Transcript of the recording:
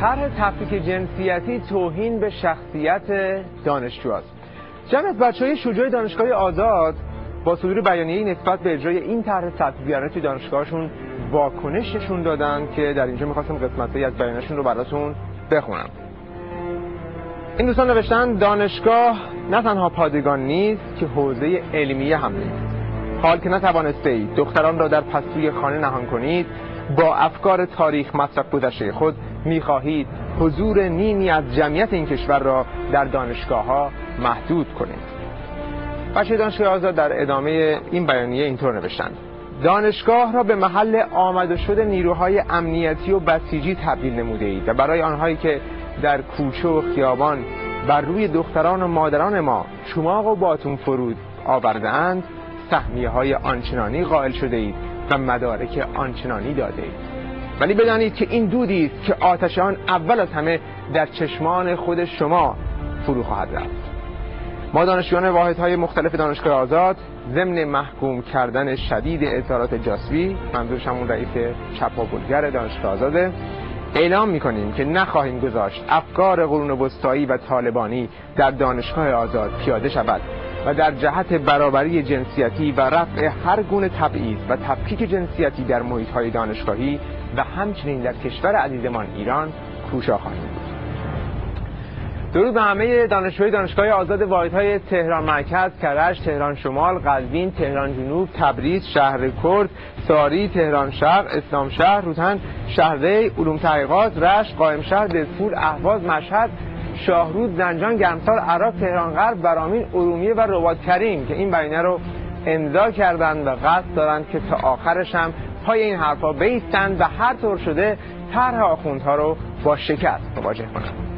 طرح تفکیک جنسیتی توهین به شخصیت دانشجو است جمع از بچه های شجاع دانشگاه آزاد با صدور بیانیه نسبت به اجرای این طرح سطح توی دانشگاهشون واکنش نشون دادن که در اینجا می‌خواستم قسمتی از بیانشون رو براتون بخونم. این دوستان نوشتن دانشگاه نه تنها پادگان نیست که حوزه علمیه هم نیست حال که نتوانسته اید دختران را در پستوی خانه نهان کنید با افکار تاریخ مصرف گذشته خود می‌خواهید حضور نیمی از جمعیت این کشور را در دانشگاه ها محدود کنید. بچه دانشگاه آزاد در ادامه این بیانیه اینطور نوشتند. دانشگاه را به محل آمده شده نیروهای امنیتی و بسیجی تبدیل نموده اید و برای آنهایی که در کوچه و خیابان بر روی دختران و مادران ما چماق و باتون فرود آورده اند سهمیه های آنچنانی قائل شده اید و مدارک آنچنانی داده اید ولی بدانید که این دودی است که آتش آن اول از همه در چشمان خود شما فرو خواهد رفت. ما دانشجویان واحدهای مختلف دانشگاه آزاد ضمن محکوم کردن شدید اظهارات جاسوی منظورش همون رئیس چپ و بلگر دانشگاه آزاده اعلام می‌کنیم که نخواهیم گذاشت افکار قرون وسطایی و طالبانی در دانشگاه آزاد پیاده شود. و در جهت برابری جنسیتی و رفع هر گونه تبعیض و تفکیک جنسیتی در محیط های دانشگاهی و همچنین در کشور عزیزمان ایران کوشا خواهیم درود به همه دانشجوی دانشگاه آزاد واحدهای تهران مرکز، کرج، تهران شمال، قزوین، تهران جنوب، تبریز، شهر کرد، ساری، تهران شرق، اسلام شهر، روتن، شهرده، علوم تحقیقات، رشت، قائم شهر، دزپور، اهواز، مشهد، شاهرود، زنجان، گرمسار، عراق، تهران غرب، برامین، ارومیه و رواد کریم که این بیانیه رو امضا کردند و قصد دارند که تا آخرش هم پای این حرفا بیستند و هر طور شده طرح آخوندها رو با شکست مواجه کنند.